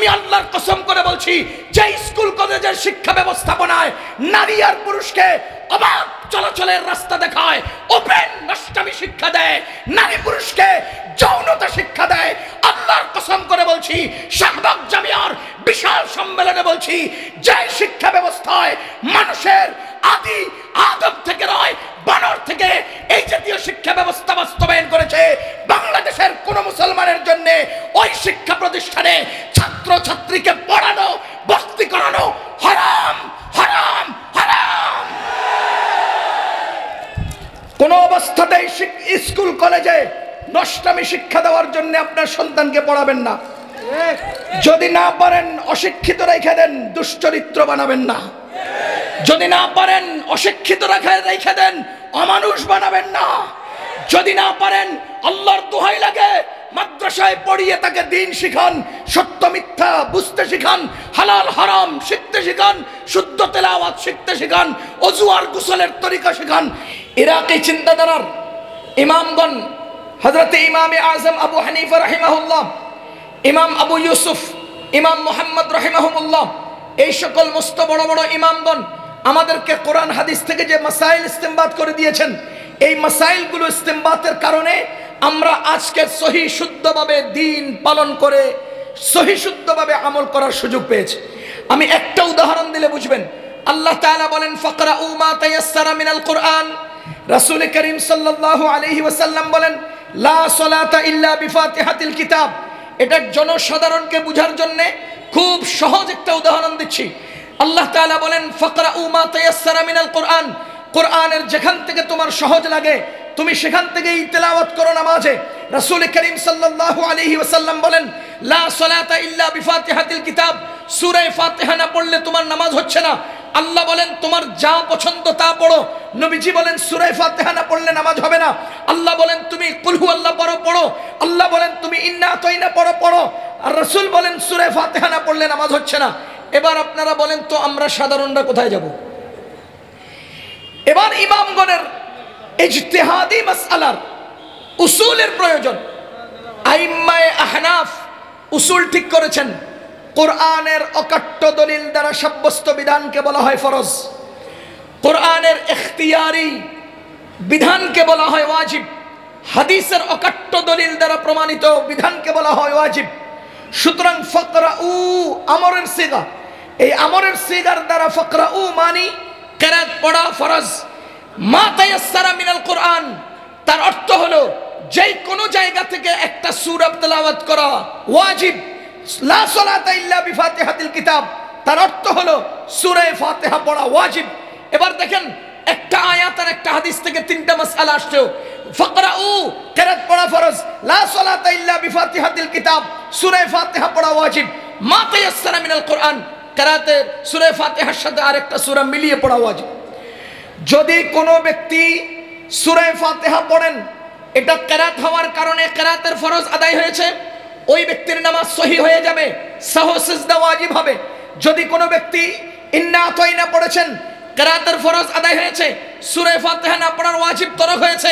আমি আল্লাহর কসম করে বলছি যে স্কুল, কলেজের শিক্ষা ব্যবস্থাপনায় নারী আর পুরুষকে অবাক চলাচলের রাস্তা দেখায়, ওপেন নষ্টামি শিক্ষা দেয়, নারী পুরুষকে যৌনতা শিক্ষা দেয়, আল্লাহর কসম করে বলছি, শাহবাগ জামিয়ার বিশাল সম্মেলনে বলছি যে শিক্ষা ব্যবস্থায় মানুষের আদি আদম থেকে নয় বানর থেকে। এই জাতীয় শিক্ষা ব্যবস্থা বাস্তবায়ন করেছে বাংলাদেশের কোন মুসলমানের জন্য। ওই শিক্ষা প্রতিষ্ঠানে ছাত্র ছাত্রীকে পড়ানো ভর্তি করানো হারাম হারাম হারাম। কোন অবস্থাতেই স্কুল কলেজে নষ্টামি শিক্ষা দেওয়ার জন্য আপনার সন্তানকে পড়াবেন না। যদি না পারেন অশিক্ষিত রেখে দেন দুশ্চরিত্র বানাবেন না। যদি না পারেন, অশিক্ষিত রেখে রেখে দেন, অমানুষ বানাবেন না। যদি না পারেন, আল্লাহর দোহাই লাগে, মাদ্রাসায় পড়িয়ে তাকে দিন শিখান, সত্য মিথ্যা বুঝতে শিখান, হালাল, হারাম শিখতে শিখান, শুদ্ধ তেলাওয়াত শিখতে শিখান অজু আর গুসলের তরিকা শিখান। ইরাকি চিন্তাধারার? ইমামগণ হজরত ইমামে আজম আবু হানিফা রাহিমাহুল্লাহ, ইমাম আবু ইউসুফ, ইমাম মোহাম্মদ রহিমাহুল্লাহ, এই সকল মস্ত বড় বড় ইমামগণ আমাদেরকে কোরআন হাদিস থেকে যে মাসাইল ইস্তেমবাদ করে দিয়েছেন, এই মাসাইলগুলো ইস্তেমবাতের কারণে আমরা আজকে সহি শুদ্ধভাবে দিন পালন করে সহি শুদ্ধভাবে আমল করার সুযোগ পেয়েছি। আমি একটা উদাহরণ দিলে বুঝবেন। আল্লাহ তাআলা বলেন ফকরা উমা তায়াসসারা মিনাল কোরআন। রাসূল করিম সাল্লাল্লাহু আলাইহি ওয়াসাল্লাম বলেন, লা সলাতা ইল্লা বিফাতিহাতিল কিতাব। এটা জনসাধারণকে বুঝার জন্য খুব সহজ একটা উদাহরণ দিচ্ছি। আল্লাহ তাআলা বলেন ফাকরা উমা তায়াসসারা মিনাল কোরআন। কোরআনের যেখান থেকে তোমার সহজ লাগে, তুমি সেখান থেকেই তেলাওয়াত করো নামাজে। রাসূল করিম সাল্লাল্লাহু আলাইহি ওয়াসাল্লাম বলেন, লা সলাতা ইল্লা বিফাতিহাতিল কিতাব। সূরা ফাতিহা না পড়লে তোমার নামাজ হচ্ছে না। আল্লাহ বলেন, তোমার যা পছন্দ তা পড়ো। নবীজি বলেন, সূরা ফাতিহা না পড়লে নামাজ হবে না। আল্লাহ বলেন, তুমি কুলহু আল্লাহ পড়ো পড়ো। আল্লাহ বলেন, তুমি ইন্না তৈনা পড়ো পড়ো। আর রাসূল বলেন, সূরা ফাতিহা না পড়লে নামাজ হচ্ছে না। এবার আপনারা বলেন তো আমরা সাধারণরা কোথায় যাব? এবার ইমামগণের ইজতিহাদি মাসআলার উসুলের প্রয়োজন। আইম্মায়ে আহনাফ উসুল ঠিক করেছেন। কোরআনের অকাট্য দলিল দ্বারা সাব্যস্ত বিধানকে বলা হয় ফরজ। কোরআনের এখতিয়ারি বিধানকে বলা হয় ওয়াজিব। হাদিসের অকাট্য দলিল দ্বারা প্রমাণিত বিধানকে বলা হয় ওয়াজিব। সুতরাং ফকরা উ আমরের সিগা। এই আমরের সিগার দ্বারা ফকরা উ মানি, কেরাত পড়া ফরজ। মা তায়াসসারা মিনাল কোরআন, তার অর্থ হলো যে কোনো জায়গা থেকে একটা সূরা তেলাওয়াত করা ওয়াজিব। লা সালাতা ইল্লা বিফাতিহাতিল কিতাব, তার অর্থ হলো সূরা ফাতিহা পড়া ওয়াজিব। এবার দেখেন, একটা আয়াত আর একটা হাদিস থেকে তিনটা মাসআলা আসছে। ফাকরা উ কেরাত পড়া ফরজ। লা সালাতা ইল্লা বিফাতিহাতিল কিতাব, সূরা ফাতিহা পড়া ওয়াজিব। মা তায়াসসারা মিনাল কোরআন কেরাতের সুরে ফাতিহার সাথে আরেকটা সূরা মিলিয়ে পড়া ওয়াজিব যদি কোনো ব্যক্তি সুরে ফাতিহা পড়েন, এটা কেরাত হওয়ার কারণে কেরাতের ফরজ আদায় হয়েছে, ওই ব্যক্তির নামাজ সহি হয়ে যাবে, সাহ, সিজদা ওয়াজিব হবে। যদি কোনো ব্যক্তি ইন্না আতাইনা পড়েছেন কেরাতের ফরজ আদায় হয়েছে, সুরে ফাতিহা না পড়ার ওয়াজিব তরক হয়েছে,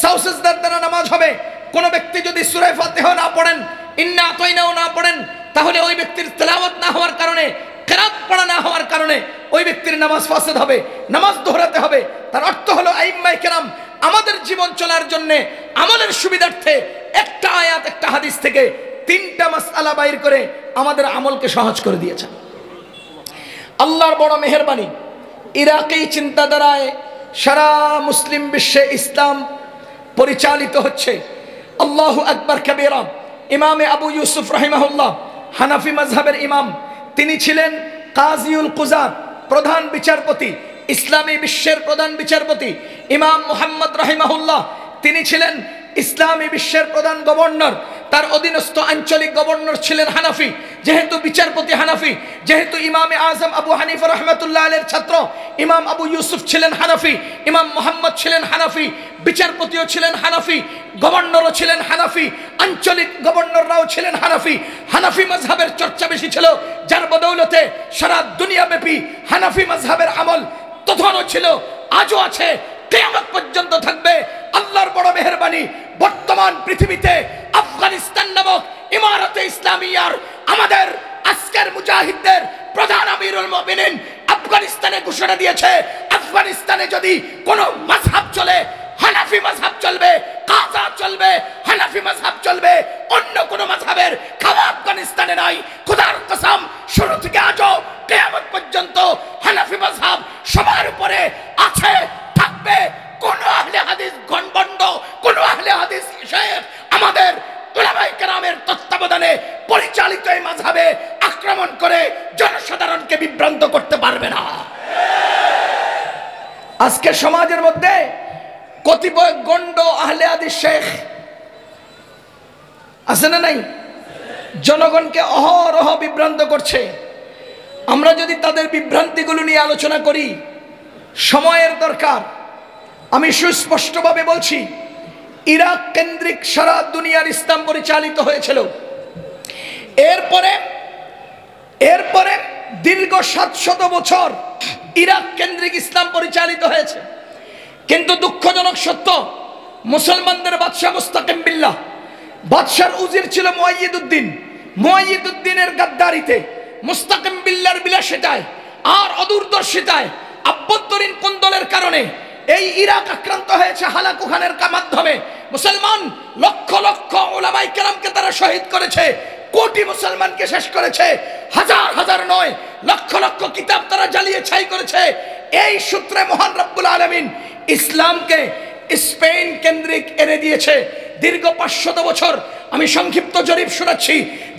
সাহ, সিজদার দ্বারা নামাজ হবে। কোনো ব্যক্তি যদি সূরা ফাতিহা না পড়েন, ইন্না আতাইনাও না পড়েন, তাহলে ওই ব্যক্তির তেলাওয়াত না হওয়ার কারণে কেরাত পড়া না হওয়ার কারণে ওই ব্যক্তির নামাজ ফাসেদ হবে, নামাজ দোহরাতে হবে। তার অর্থ হলো আইম্মাই কেরাম, আমাদের জীবন চলার জন্যে আমলের সুবিধার্থে একটা আয়াত, একটা হাদিস থেকে তিনটা মাসআলা বাইর করে আমাদের আমলকে সহজ করে দিয়েছেন। আল্লাহর বড় মেহরবানি, ইরাকি চিন্তাধারায় সারা মুসলিম বিশ্বে ইসলাম পরিচালিত হচ্ছে। আল্লাহ আকবর কবিরাম ইমামে আবু ইউসুফ রহিমাহুল্লাহ, হানাফি মাজহাবের ইমাম তিনি ছিলেন কাজিউল কুজাব, প্রধান বিচারপতি, ইসলামী বিশ্বের প্রধান বিচারপতি, ইমাম মোহাম্মদ রাহিমাহুল্লাহ। তিনি ছিলেন ইসলামী বিশ্বের প্রধান গভর্নর। তার অধীনস্থ আঞ্চলিক গভর্নর ছিলেন হানাফি, যেহেতু বিচারপতি হানাফি, যেহেতু ইমামে আজম আবু হানিফা রহমতুল্লাহ আলের ছাত্র, ইমাম আবু ইউসুফ ছিলেন হানাফি, ইমাম মোহাম্মদ ছিলেন হানাফি, বিচারপতিও ছিলেন হানাফি, গভর্নরও ছিলেন হানাফি, আঞ্চলিক গভর্নররাও ছিলেন হানাফি। হানাফি mazহাবের চর্চা বেশি ছিল, যার বদৌলতে সারা দুনিয়াব্যাপী হানাফি mazহাবের আমল তখনও ছিল, আজও আছে কেয়ামত পর্যন্ত থাকবে। আল্লাহর বড় মেহরবানি বর্তমান পৃথিবীতে আফগানিস্তান নামক ইমারতে ইসলামিয়ার আমাদের আজ মুজাহিদদের প্রধান আমিরুল মুমিনিন আফগানিস্তানে ঘোষণা দিয়েছে, আফগানিস্তানে যদি কোনো মাযহাব চলে, হানাফি মাযহাব চলবে কাজা চলবে, হানাফি মাযহাব চলবে, অন্য কোনো মাযহাবের খাওয়া আফগানিস্তানে নাই। খোদার কসম, শুরু থেকে আজও কিয়ামত পর্যন্ত হানাফি মাযহাব সবার উপরে আছে। থাকবে কোন আহলে হাদিস গণবন্ড কোন আহলে হাদিস শেখ আমাদের কেরামের তত্ত্বাবধানে পরিচালিত এই মাযহাবে আক্রমণ করে জনসাধারণকে বিভ্রান্ত করতে পারবে না। আজকে সমাজের মধ্যে কতিপয় গণ্ড আহলে হাদিস শেখ আছে না নাই? জনগণকে অহরহ বিভ্রান্ত করছে। আমরা যদি তাদের বিভ্রান্তিগুলো নিয়ে আলোচনা করি, সময়ের দরকার আমি সুস্পষ্টভাবে বলছি, ইরাক কেন্দ্রিক সারা দুনিয়ার ইসলাম পরিচালিত হয়েছিল। এরপরে এরপরে দীর্ঘ সাতশত বছর ইরাক কেন্দ্রিক ইসলাম পরিচালিত হয়েছে। কিন্তু দুঃখজনক সত্য, মুসলমানদের বাদশাহ মুস্তাকিম বিল্লাহ, বাদশার উজির ছিল মুআইয়িদউদ্দিন মুআইয়িদউদ্দিনের গাদ্দারিতে মুস্তাকিম বিল্লার বিলাসিতায় আর অদূরদর্শিতায় আভ্যন্তরীণ কুন্দলের কারণে এই ইরাক আক্রান্ত হয়েছে হালাকু খানের মাধ্যমে। মুসলমান লক্ষ লক্ষ ওলামাই কেরামকে তারা শহীদ করেছে, কোটি মুসলমানকে শেষ করেছে, হাজার হাজার নয়, লক্ষ লক্ষ কিতাব তারা জ্বালিয়ে ছাই করেছে। এই সূত্রে মহান রব্বুল আলমিন ইসলামকে স্পেন কেন্দ্রিক এনে দিয়েছে। দীর্ঘ পাঁচশত বছর, আমি সংক্ষিপ্ত জরিপ শোনাচ্ছি,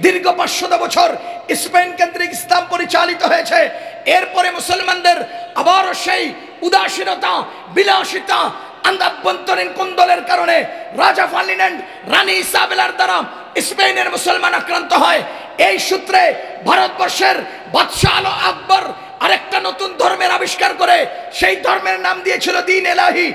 দীর্ঘ পাঁচশত বছর স্পেন কেন্দ্রিক ইসলাম পরিচালিত হয়েছে। এরপরে মুসলমানদের আবারও সেই উদাসীনতা, বিলাসিতা আভ্যন্তরীণ কুন্দলের কারণে রাজা ফার্লিন্যান্ড রানী ইসাবেলার দ্বারা স্পেনের মুসলমান আক্রান্ত হয়। এই সূত্রে ভারতবর্ষের বাদশাহ আলো আকবর আরেকটা নতুন ধর্মের আবিষ্কার করে, সেই ধর্মের নাম দিয়েছিল দিন এলাহি।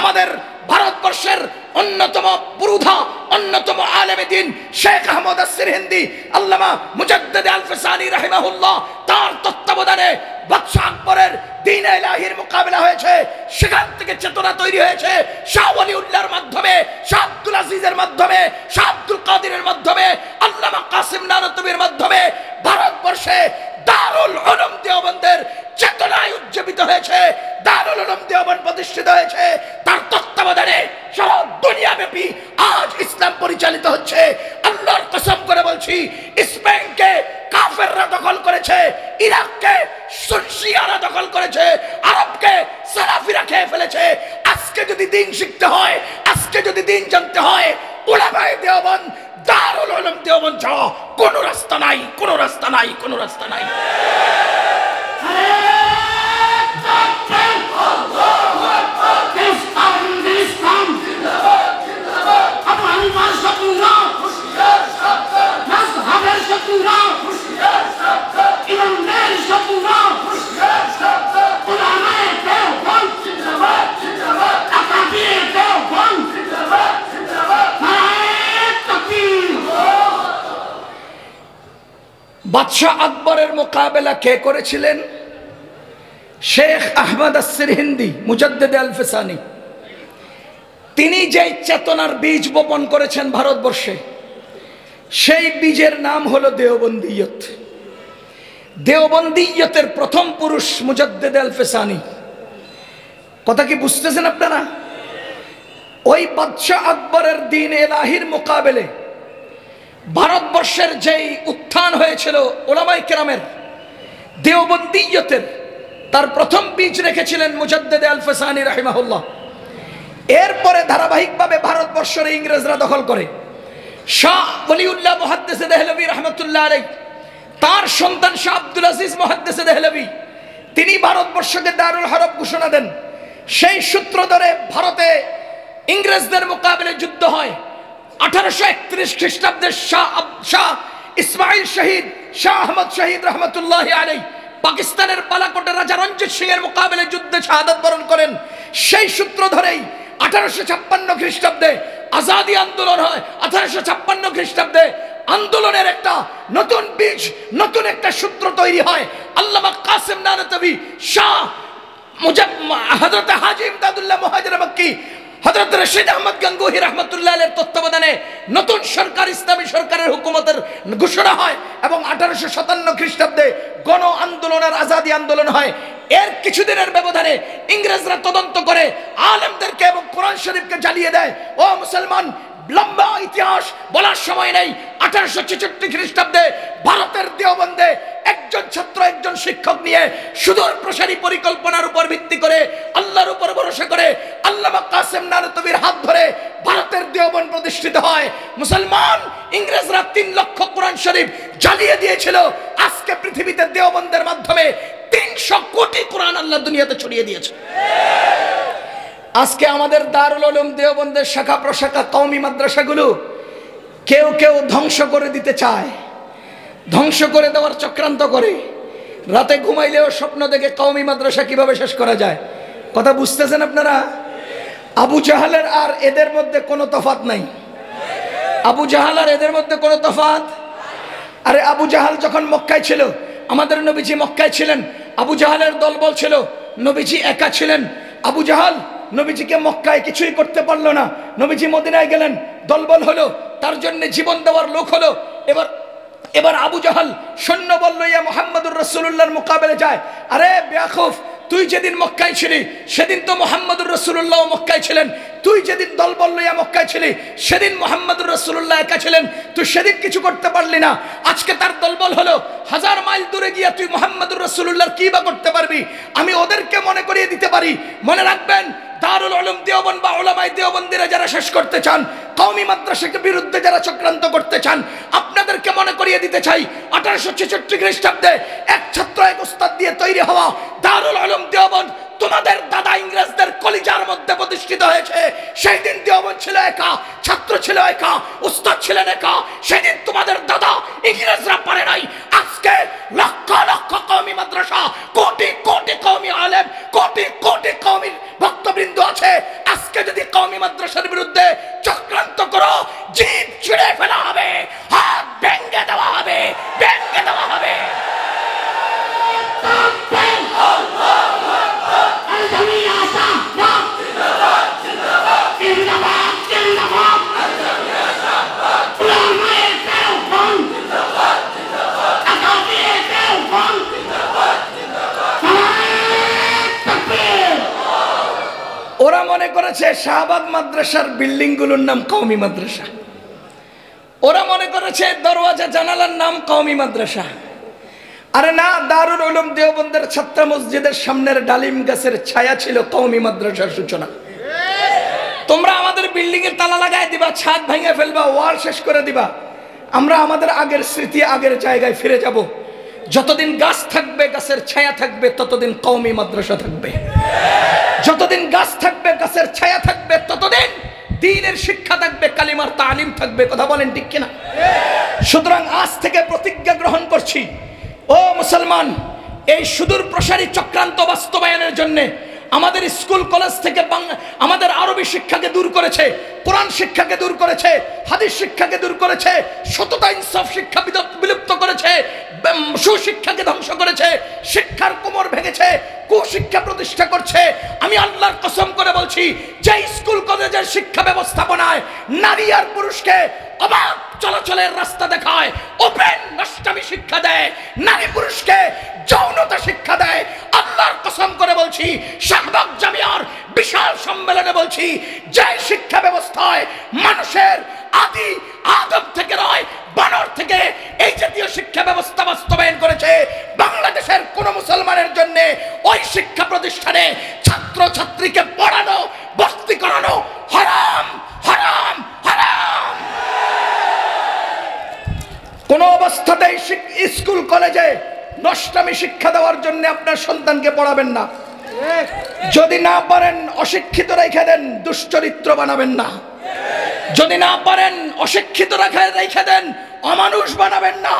আমাদের ভারতবর্ষের অন্যতম পুরুধা অন্যতম আলেম দিন শেখ আহমদ আসির হিন্দি আল্লামা মুজাদ্দেদ আলফসানি রাহিমাহুল্লাহ। তার তত্ত্বাবধানে বাদশাহ আকবরের দিন এলাহির মোকাবেলা হয়েছে। সেখান থেকে চেতনা তৈরি হয়েছে। শাহ উল্লাহর মাধ্যমে শাহ আব্দুল আজিজের মাধ্যমে শাহ আব্দুল কাদিরের মাধ্যমে আল্লামা কাসিম নানতবির মাধ্যমে ভারতবর্ষে দারুল উলুম দেওবন্দের চেতনায় উজ্জীবিত হয়েছে দারুল উলুম দেওবন্দ প্রতিষ্ঠিত হয়েছে তার তত্ত্বাবধানে সারা দুনিয়াব্যাপী আজ ইসলাম পরিচালিত হচ্ছে আল্লাহর কসম করে বলছি স্পেনকে কাফেররা দখল করেছে ইরাককে সুনসিয়ারা দখল করেছে আরবকে সালাফিরা খেয়ে ফেলেছে আজকে যদি দিন শিখতে হয়, আজকে যদি দিন জানতে হয় উলামায়ে দেওবন্দ, দারুল উলুম দেওবন্দ যাওয়া কোনো রাস্তা নাই, কোনো রাস্তা নাই, কোনো রাস্তা নাই। বাদশাহ আকবরের মোকাবেলা কে করেছিলেন? শেখ আহমদ আসির হিন্দি, মুজাদ্দেদ আলফেসানি। তিনি যেই চেতনার বীজ বপন করেছেন ভারতবর্ষে, সেই বীজের নাম হলো দেওবন্দিয়ত। দেওবন্দিয়তের প্রথম পুরুষ মুজাদ্দেদ আলফেসানি। কথা কি বুঝতেছেন আপনারা? ওই বাদশাহ আকবরের দিন এলাহির মোকাবেলে ভারতবর্ষের যেই উত্থান হয়েছিল ওলামাই কেরামের, দেওবন্দিয়তের, তার প্রথম বীজ রেখেছিলেন মুজাদ্দেদ আলফেসানি রাহিমাহুল্লাহ। এরপরে ধারাবাহিকভাবে ভারতবর্ষের ইংরেজরা দখল করে। শাহ ওলিউল্লাহ মহাদ্দেসে দেহলবী রহমতুল্লাহ আলাই তার সন্তান শাহ আব্দুল আজিজ মহাদ্দেসে দেহলবী তিনি ভারতবর্ষকে দারুল হরব ঘোষণা দেন। সেই সূত্র ধরে ভারতে ইংরেজদের মোকাবিলে যুদ্ধ হয়। আঠারোশো একত্রিশ খ্রিস্টাব্দের শাহ শাহ ইসমাইল শহীদ, শাহ আহমদ শহীদ রহমতুল্লাহ আলাই পাকিস্তানের বালাকোটের রাজা রঞ্জিত সিং এর মোকাবিলে যুদ্ধে শাহাদত বরণ করেন। সেই সূত্র ধরেই আঠারোশো ছাপ্পান্ন খ্রিস্টাব্দে আজাদি আন্দোলন হয়। আঠারোশো ছাপ্পান্ন খ্রিস্টাব্দে আন্দোলনের একটা নতুন বীজ, নতুন একটা সূত্র তৈরি হয়। আল্লামা কাসেম নানতবি শাহ মুজাব হযরত হাজী ইমদাদুল্লাহ মুহাজির মক্কি হজরত রশিদ আহমদ গঙ্গুহি রহমতুল্লাহ আলের তত্ত্বাবধানে নতুন সরকার, ইসলামী সরকারের হুকুমতের ঘোষণা হয় এবং আঠারোশো সাতান্ন খ্রিস্টাব্দে গণ আন্দোলনের আজাদি আন্দোলন হয়। এর কিছুদিনের ব্যবধানে ইংরেজরা তদন্ত করে আলেমদেরকে এবং কোরআন শরীফকে জ্বালিয়ে দেয়। ও মুসলমান, লম্বা ইতিহাস বলার সময় নেই। আঠারোশো ছেষট্টি খ্রিস্টাব্দে ভারতের দেওবন্দে একজন ছাত্র, একজন শিক্ষক নিয়ে সুদূর প্রসারী পরিকল্পনার উপর ভিত্তি করে, আল্লাহর উপর ভরসা করে আল্লামা কাসেম নানতবির হাত ধরে ভারতের দেওবন প্রতিষ্ঠিত হয়। মুসলমান ইংরেজরা তিন লক্ষ কোরআন শরীফ জ্বালিয়ে দিয়েছিল। আজকে পৃথিবীতে দেওবন্দের মাধ্যমে তিনশো কোটি কোরআন আল্লাহ দুনিয়াতে ছড়িয়ে দিয়েছে। আজকে আমাদের দারুল উলুম দেওবন্দের শাখা প্রশাখা কওমি মাদ্রাসাগুলো কেউ কেউ ধ্বংস করে দিতে চায়। ধ্বংস করে দেওয়ার চক্রান্ত করে। রাতে ঘুমাইলেও স্বপ্ন দেখে কওমি মাদ্রাসা কীভাবে শেষ করা যায়? কথা বুঝতেছেন আপনারা? আবু জাহালের আর এদের মধ্যে কোনো তফাত নাই। আবু জাহাল আর এদের মধ্যে কোনো তফাত? আরে আবু জাহাল যখন মক্কায় ছিল, আমাদের নবীজি মক্কায় ছিলেন। আবু জাহালের দলবল ছিল, নবীজি একা ছিলেন। আবু জাহাল নবীজিকে মক্কায় কিছুই করতে পারল না। নবীজি মদিনায় গেলেন, দলবল হলো, তার জন্য জীবন দেওয়ার লোক হলো। এবার এবার আবু জাহাল সৈন্য বলল, ইয়া মোহাম্মদুর রসুল্লাহর মোকাবেলে যায়। আরে বেয়াকুফ, তুই যেদিন মক্কায় ছিলি, সেদিন তো মোহাম্মদুর রসুল্লাহ মক্কায় ছিলেন। তুই যেদিন দল বললইয়া মক্কায় ছিলি, সেদিন মোহাম্মদুর রসুল্লাহ একা ছিলেন। তুই সেদিন কিছু করতে পারলি না। আজকে তার দলবল হলো, হাজার মাইল দূরে গিয়া তুই মোহাম্মদুর রসুল্লাহর কী বা করতে পারবি? আমি ওদেরকে মনে করিয়ে দিতে পারি। মনে রাখবেন দারুল আলম দেওবন বা ওলামাই দেওবন্দিরা যারা শেষ করতে চান, কওমি মাদ্রাসাকে বিরুদ্ধে যারা চক্রান্ত করতে চান, আপনাদেরকে মনে করিয়ে দিতে চাই, আঠারোশো ছেষট্টি খ্রিস্টাব্দে এক ছাত্র, এক উস্তাদ দিয়ে তৈরি হওয়া দারুল আলম দেওবন তোমাদের দাদা ইংরেজদের কলিজার মধ্যে প্রতিষ্ঠিত হয়েছে। সেই দিন দেওবন ছিল একা, ছাত্র ছিল একা উস্তাদ ছিলেন একা। সেদিন তোমাদের দাদা ইংরেজরা পারে নাই। আজকে লক্ষ লক্ষ কওমি মাদ্রাসা, কোটি কোটি ওরা মনে করেছে শাহবাগ মাদ্রাসার বিল্ডিংগুলোর নাম কওমি মাদ্রাসা। ওরা মনে করেছে দরওয়াজা জানালার নাম কওমি মাদ্রাসা। আরে না, দারুল উলুম দেওবন্দের ছাত্র মসজিদের সামনের ডালিম গাছের ছায়া ছিল কওমি মাদ্রাসার সূচনা। তোমরা আমাদের বিল্ডিং এর তালা লাগায় দিবা, ছাদ ভেঙে ফেলবা, ওয়াল শেষ করে দিবা। আমরা আমাদের আগের স্মৃতি আগের জায়গায় ফিরে যাব। যতদিন গাছ থাকবে, গাছের ছায়া থাকবে, ততদিন কওমি মাদ্রাসা থাকবে। যতদিন গাছ থাকবে, গাছের ছায়া থাকবে, ততদিন দিনের শিক্ষা থাকবে, কালিমার তালিম থাকবে। কথা বলেন ঠিক কিনা? সুতরাং আজ থেকে প্রতিজ্ঞা গ্রহণ করছি, ও মুসলমান, এই সুদূর প্রসারী চক্রান্ত বাস্তবায়নের জন্যে আমাদের স্কুল, কলেজ থেকে আমাদের আরবি শিক্ষাকে দূর করেছে। কোরআন শিক্ষাকে দূর করেছে, হাদিস শিক্ষাকে দূর করেছে, সততা, ইনসাফ শিক্ষা বিলুপ্ত করেছে সুশিক্ষাকে ধ্বংস করেছে, শিক্ষার কোমর ভেঙেছে কুশিক্ষা প্রতিষ্ঠা করছে। আমি আল্লাহর কসম করে বলছি যে স্কুল, কলেজের শিক্ষা ব্যবস্থাপনায় নারী আর পুরুষকে অবাধ চলাচলের রাস্তা দেখায়, ওপেন নষ্টামি শিক্ষা দেয়, নারী পুরুষকে যৌনতা শিক্ষা দেয়, আল্লাহর কসম করে বলছি, শাহবাগ জামিয়ার বিশাল সম্মেলনে বলছি যে শিক্ষা ব্যবস্থায় মানুষের আদি আদম থেকে নয়, বানর থেকে এই জাতীয় শিক্ষা ব্যবস্থা বাস্তবায়ন করেছে। বাংলাদেশের কোন মুসলমানের জন্য ওই শিক্ষা প্রতিষ্ঠানে ছাত্র ছাত্রীকে পড়ানো, ভর্তি করানো হারাম হারাম হারাম। কোন অবস্থাতেই স্কুল, কলেজে নষ্টামি শিক্ষা দেওয়ার জন্য আপনার সন্তানকে পড়াবেন না। যদি না পারেন অশিক্ষিত রেখে দেন, দুশ্চরিত্র বানাবেন না। যদি না পারেন অশিক্ষিত রেখে রেখে দেন, অমানুষ বানাবেন না।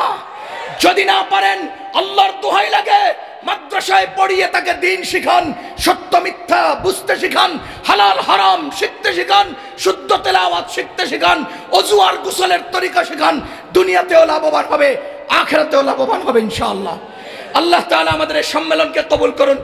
যদি না পারেন আল্লাহর দোহাই লাগে, মাদ্রাসায় পড়িয়ে তাকে দিন শিখান, সত্য মিথ্যা বুঝতে শিখান, হালাল, হারাম শিখতে শিখান, শুদ্ধ তেলাওয়াত শিখতে শিখান অজু আর গুসলের তরিকা শিখান, দুনিয়াতেও লাভবান হবে, আখেরাতেও লাভবান হবে ইনশাআল্লাহ। আল্লাহ তাআলা আমাদের এই সম্মেলনকে কবুল করুন।